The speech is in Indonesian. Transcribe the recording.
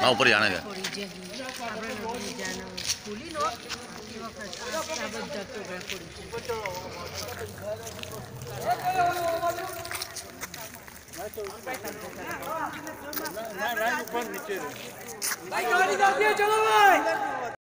mau pergi aneh ya? Nah, nah, nah, nah,